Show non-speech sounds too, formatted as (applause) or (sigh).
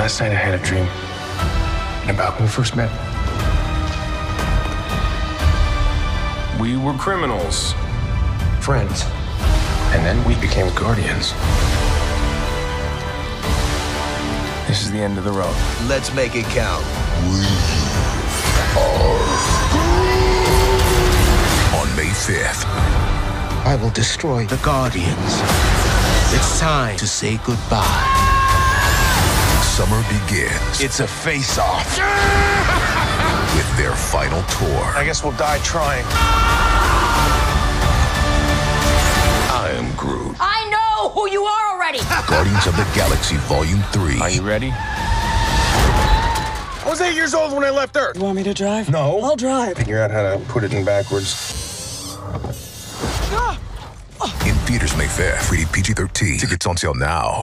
Last night I had a dream about when we first met. We were criminals, friends, and then we became guardians. This is the end of the road. Let's make it count. We are on May 5th, I will destroy the Guardians. It's time to say goodbye. Summer begins It's a face-off. (laughs) with their final tour. I guess we'll die trying. I am Groot. I know who you are already. (laughs) Guardians of the Galaxy Volume 3. Are you ready? I was eight years old when I left Earth. You want me to drive? No. I'll drive. Figure out how to put it in backwards. In theaters May 5th. Rated PG 13. Tickets on sale now.